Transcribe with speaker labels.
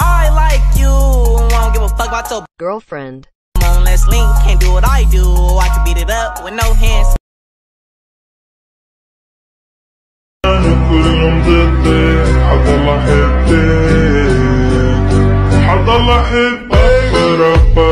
Speaker 1: I like you, Don't give a fuck about your
Speaker 2: girlfriend.
Speaker 1: Come on, let's link, can't do what I do. I can beat it up with no hands.
Speaker 3: حضل احبك